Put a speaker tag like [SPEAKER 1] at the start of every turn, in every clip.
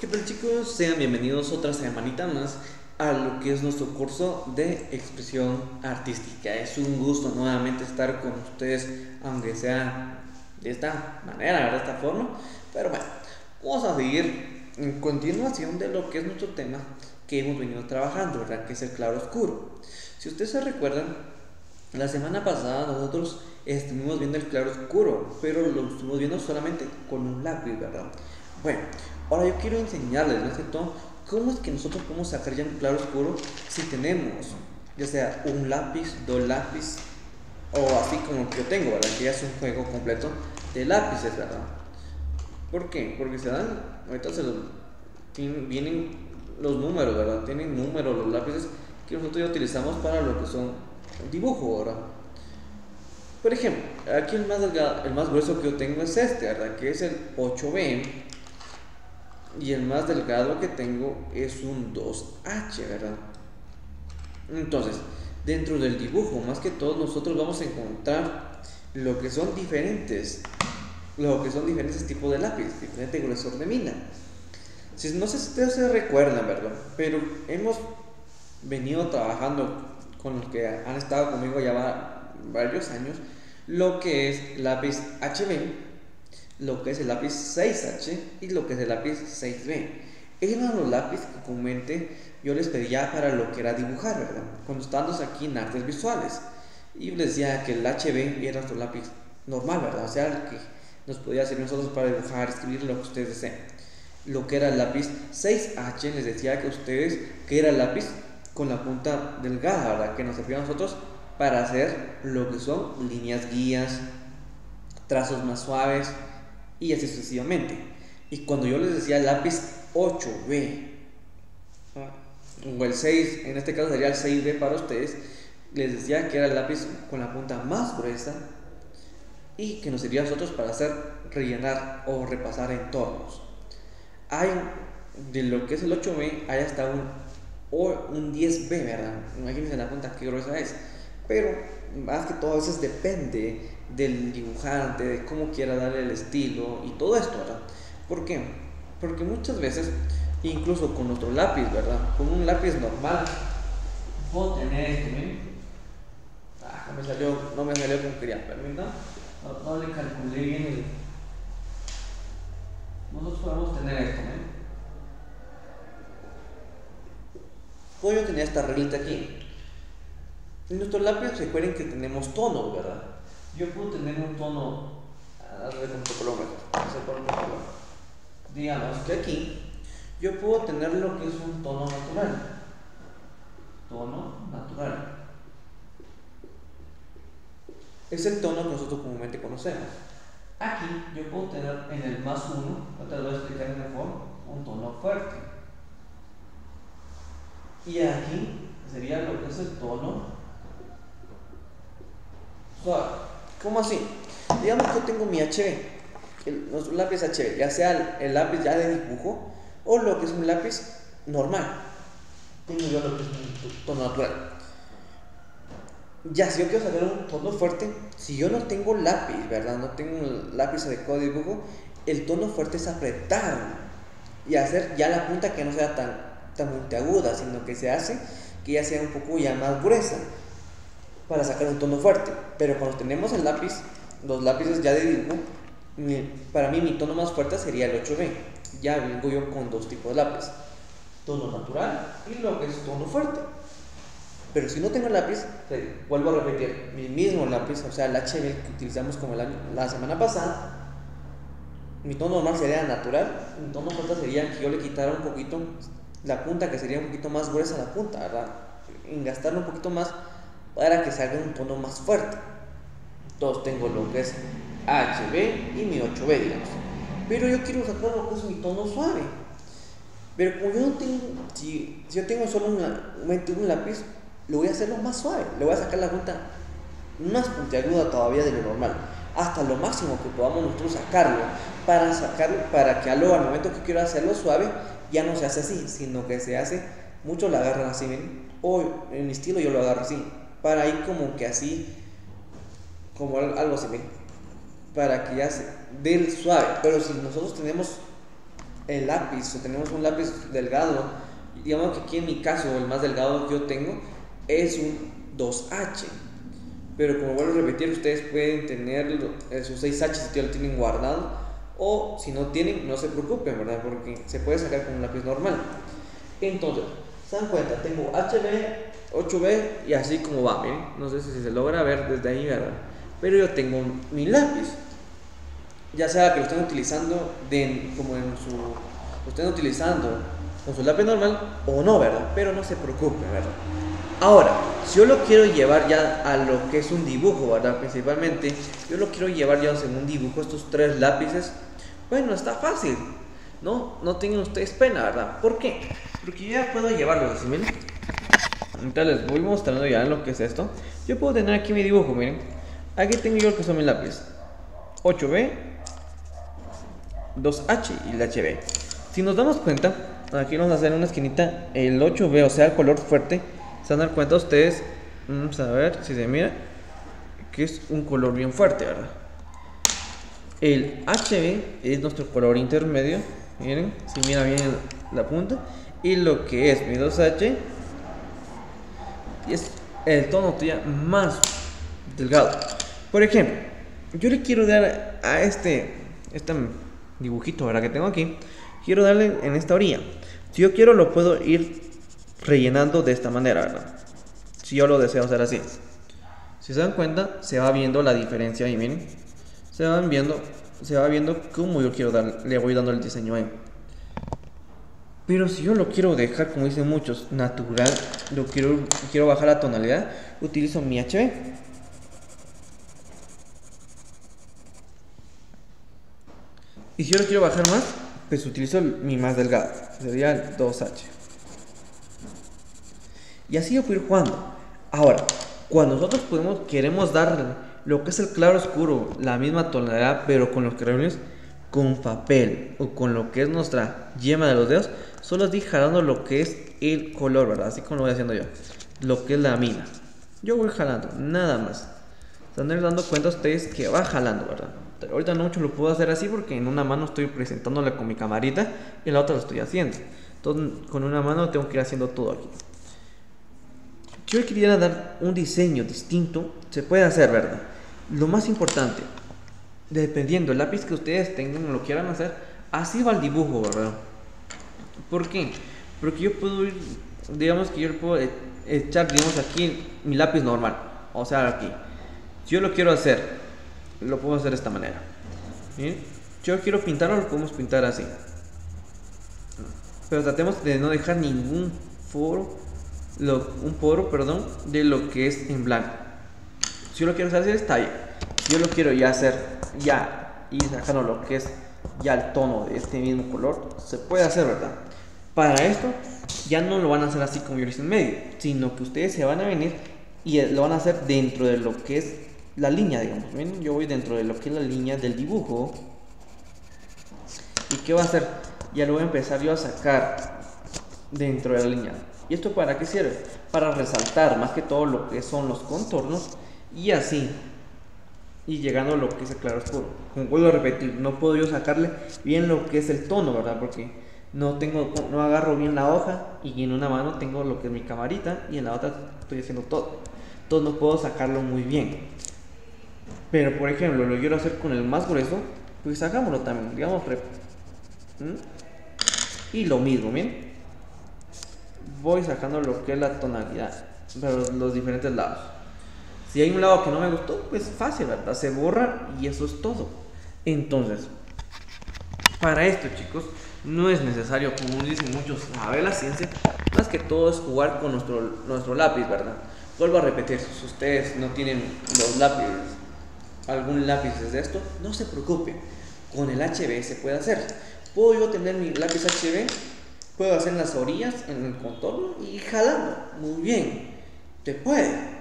[SPEAKER 1] ¿Qué tal chicos? Sean bienvenidos otra semanita más a lo que es nuestro curso de expresión artística. Es un gusto nuevamente estar con ustedes, aunque sea de esta manera, de esta forma. Pero bueno, vamos a seguir en continuación de lo que es nuestro tema que hemos venido trabajando, ¿verdad? Que es el claro oscuro. Si ustedes se recuerdan, la semana pasada nosotros estuvimos viendo el claro oscuro, pero lo estuvimos viendo solamente con un lápiz, ¿verdad? Bueno, ahora yo quiero enseñarles, ¿no es cierto? ¿Cómo es que nosotros podemos sacar ya un claro oscuro si tenemos, ya sea un lápiz, dos lápices, o así como el que yo tengo, ¿verdad? Que ya es un juego completo de lápices, ¿verdad? ¿Por qué? Porque se dan, ahorita se los, vienen los números, ¿verdad? Tienen números los lápices que nosotros ya utilizamos para lo que son dibujo, ¿verdad? Por ejemplo, aquí el más, el más grueso que yo tengo es este, ¿verdad? Que es el 8B y el más delgado que tengo es un 2H, ¿verdad? Entonces, dentro del dibujo, más que todo, nosotros vamos a encontrar lo que son diferentes, lo que son diferentes tipos de lápiz, diferente grosor de mina. Si, no sé si ustedes se recuerdan, ¿verdad? Pero hemos venido trabajando con los que han estado conmigo ya varios años, lo que es lápiz HB lo que es el lápiz 6H y lo que es el lápiz 6B. Ellos eran los lápices que comúnmente yo les pedía para lo que era dibujar, ¿verdad? Estábamos aquí en artes visuales. Y les decía que el HB era nuestro lápiz normal, ¿verdad? O sea, que nos podía servir nosotros para dibujar, escribir lo que ustedes deseen. Lo que era el lápiz 6H, les decía que ustedes, que era el lápiz con la punta delgada, ¿verdad? Que nos servía a nosotros para hacer lo que son líneas guías, trazos más suaves, y así sucesivamente. Y cuando yo les decía lápiz 8B, o el 6, en este caso sería el 6B para ustedes, les decía que era el lápiz con la punta más gruesa y que nos servía a nosotros para hacer rellenar o repasar entornos. Hay de lo que es el 8B, hay hasta un, o un 10B, ¿verdad? Imagínense la punta qué gruesa es. Pero más que todo a veces depende del dibujante, de cómo quiera darle el estilo y todo esto, ¿verdad? ¿Por qué? Porque muchas veces, incluso con nuestro lápiz, ¿verdad? Con un lápiz normal, puedo tener este, ¿ven? Ah, no me salió, no me salió como quería, permítanme. No, no, le calculé bien el... Nosotros podemos tener esto, ¿ven? Puedo yo tener esta reglita aquí. En nuestro lápiz recuerden que tenemos tonos, ¿verdad? Yo puedo tener un tono, a ver un poco lo mejor, digamos que aquí yo puedo tener lo que es un tono natural, tono natural. Es el tono que nosotros comúnmente conocemos. Aquí yo puedo tener en el más uno, te lo voy a explicar mejor, un tono fuerte. Y aquí sería lo que es el tono suave. ¿Cómo así? Digamos que yo tengo mi HB, el, los lápiz HB, ya sea el, lápiz ya de dibujo o lo que es un lápiz normal. Tengo yo lo que es un tono natural. Ya, si yo quiero sacar un tono fuerte, si yo no tengo lápiz, ¿verdad? No tengo un lápiz adecuado de dibujo, el tono fuerte es apretar y hacer ya la punta que no sea tan, tan aguda, sino que se hace que ya sea un poco ya más gruesa para sacar un tono fuerte. Pero cuando tenemos el lápiz, los lápices ya de dibujo, para mí mi tono más fuerte sería el 8B. Ya vengo yo con dos tipos de lápiz. Tono natural y lo que es tono fuerte. Pero si no tengo lápiz, vuelvo a repetir, mi mismo lápiz, o sea, el HB que utilizamos como la semana pasada, mi tono normal sería natural, mi tono fuerte sería que yo le quitara un poquito la punta, que sería un poquito más gruesa la punta, ¿verdad? En gastarle un poquito más para que salga un tono más fuerte. Entonces tengo lo que es HB y mi 8B, digamos. Pero yo quiero sacar lo que es mi tono suave. Pero como yo no tengo, si, yo tengo solo un, un lápiz, lo voy a hacerlo más suave. Le voy a sacar la punta más puntiaguda todavía de lo normal. Hasta lo máximo que podamos nosotros sacarlo. Para sacarlo, para que al momento que quiero hacerlo suave, ya no se hace así, sino que se hace, muchos la agarran así, ¿ven? O en mi estilo yo lo agarro así para ir como que así, como algo así, para que ya se dé suave. Pero si nosotros tenemos el lápiz, o tenemos un lápiz delgado, digamos que aquí en mi caso, el más delgado que yo tengo es un 2H. Pero como vuelvo a repetir, ustedes pueden tener sus 6H si ya lo tienen guardado. O si no tienen, no se preocupen, ¿verdad? Porque se puede sacar con un lápiz normal. Entonces, se dan cuenta, tengo HB, 8B y así como va, miren. No sé si se logra ver desde ahí, ¿verdad? Pero yo tengo mi lápiz. Ya sea que lo estén utilizando de, como en su. Lo estén utilizando con su lápiz normal o no, ¿verdad? Pero no se preocupen, ¿verdad? Ahora, si yo lo quiero llevar ya a lo que es un dibujo, ¿verdad? Principalmente, yo lo quiero llevar ya en un dibujo, estos tres lápices. Bueno, está fácil. No, no tengan ustedes pena, ¿verdad? ¿Por qué? Porque ya puedo llevarlos así, miren. Entonces les voy mostrando ya lo que es esto. Yo puedo tener aquí mi dibujo, miren. Aquí tengo yo lo que son mis lápices. 8B, 2H y el HB. Si nos damos cuenta, aquí vamos a hacer una esquinita, el 8B, o sea, el color fuerte, se van a dar cuenta ustedes, vamos a ver si se mira, que es un color bien fuerte, ¿verdad? El HB es nuestro color intermedio, miren, si mira bien la punta, y lo que es mi 2H es el tono todavía más delgado. Por ejemplo, yo le quiero dar a este, este dibujito que tengo aquí, quiero darle en esta orilla. Si yo quiero lo puedo ir rellenando de esta manera, ¿verdad? Si yo lo deseo hacer así. Si se dan cuenta, se va viendo la diferencia ahí, miren. Se van viendo, se va viendo cómo yo quiero dar, le voy dando el diseño ahí. Pero si yo lo quiero dejar, como dicen muchos, natural, lo quiero, quiero bajar la tonalidad, utilizo mi HB. Y si yo lo quiero bajar más, pues utilizo mi más delgado, sería el 2H. Y así yo puedo ir jugando. Ahora, cuando nosotros podemos, queremos dar lo que es el claro oscuro, la misma tonalidad, pero con los crayones con papel o con lo que es nuestra yema de los dedos, solo estoy jalando lo que es el color, ¿verdad? Así como lo voy haciendo yo. Lo que es la mina. Yo voy jalando, nada más. Están dando cuenta ustedes que va jalando, ¿verdad? Ahorita no mucho lo puedo hacer así porque en una mano estoy presentándole con mi camarita y en la otra lo estoy haciendo. Entonces, con una mano tengo que ir haciendo todo aquí yo quería dar un diseño distinto, se puede hacer, ¿verdad? Lo más importante, dependiendo del lápiz que ustedes tengan o lo quieran hacer, así va el dibujo, ¿verdad? ¿Por qué? Porque yo puedo ir, digamos que yo puedo e-, echar, digamos, aquí mi lápiz normal, o sea, aquí. Si yo lo quiero hacer, lo puedo hacer de esta manera. Si Yo quiero pintarlo, lo podemos pintar así. Pero tratemos de no dejar ningún foro un poro, perdón, de lo que es en blanco. Si yo lo quiero hacer está ahí. Yo lo quiero ya hacer ya y sacando lo que es ya el tono de este mismo color, se puede hacer, ¿verdad? Para esto ya no lo van a hacer así como yo hice en medio, sino que ustedes se van a venir y lo van a hacer dentro de lo que es la línea, digamos. Yo voy dentro de lo que es la línea del dibujo. ¿Y qué va a hacer? Ya lo voy a empezar yo a sacar dentro de la línea. ¿Y esto para qué sirve? Para resaltar más que todo lo que son los contornos y así. Y llegando a lo que es el claro oscuro. Como vuelvo a repetir, no puedo yo sacarle bien lo que es el tono, ¿verdad? Porque no tengo, no agarro bien la hoja y en una mano tengo lo que es mi camarita y en la otra estoy haciendo todo. Entonces no puedo sacarlo muy bien. Pero por ejemplo, lo quiero hacer con el más grueso, pues hagámoslo también, digamos, y lo mismo, ¿bien? voy sacando lo que es la tonalidad, pero los diferentes lados. Si hay un lado que no me gustó, pues fácil, ¿verdad? Se borra y eso es todo. Entonces, para esto, chicos, no es necesario, como dicen muchos, saber la ciencia, más que todo es jugar con nuestro, nuestro lápiz, ¿verdad? Vuelvo a repetir, si ustedes no tienen los lápices, algún lápiz de esto, no se preocupen, con el HB se puede hacer. Puedo yo tener mi lápiz HB Puedo hacer las orillas, en el contorno y jalando. Muy bien. Te puede.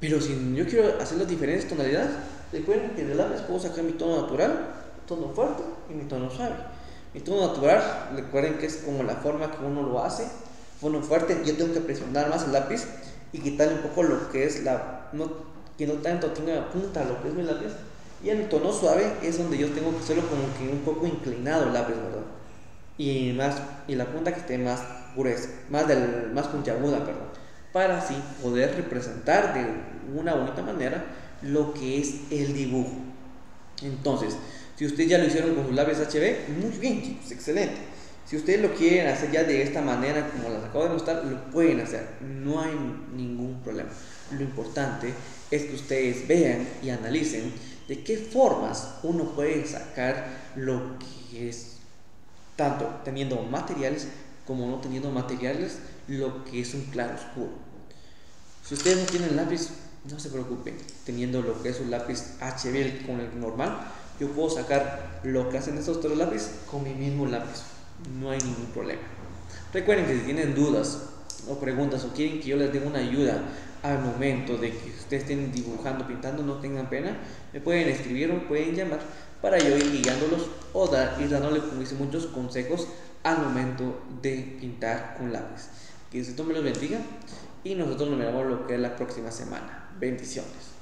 [SPEAKER 1] Pero si yo quiero hacer las diferentes tonalidades, recuerden que de lápiz puedo sacar mi tono natural, tono fuerte y mi tono suave. Mi tono natural, recuerden que es como la forma que uno lo hace. Tono fuerte, yo tengo que presionar más el lápiz y quitarle un poco lo que es la. No, que no tanto tenga punta lo que es mi lápiz. Y en el tono suave es donde yo tengo que hacerlo como que un poco inclinado el lápiz, ¿verdad? Y, más, y la punta que esté más gruesa, más, del, más puntiaguda, perdón. Para así poder representar de una bonita manera lo que es el dibujo. Entonces, si ustedes ya lo hicieron con sus lápiz HB, muy bien, chicos, excelente. Si ustedes lo quieren hacer ya de esta manera, como las acabo de mostrar, lo pueden hacer. No hay ningún problema. Lo importante es que ustedes vean y analicen de qué formas uno puede sacar lo que es, tanto teniendo materiales como no teniendo materiales, lo que es un claro oscuro. Si ustedes no tienen lápiz, no se preocupen, teniendo lo que es un lápiz HB con el normal, yo puedo sacar lo que hacen estos tres lápices con mi mismo lápiz, no hay ningún problema. Recuerden que si tienen dudas o preguntas o quieren que yo les dé una ayuda al momento de que ustedes estén dibujando, pintando, no tengan pena, me pueden escribir o me pueden llamar para yo ir guiándolos o dar, ir dándole, como dice, muchos consejos al momento de pintar con lápiz. Que Dios me los bendiga y nosotros nos vemos lo que es la próxima semana. Bendiciones.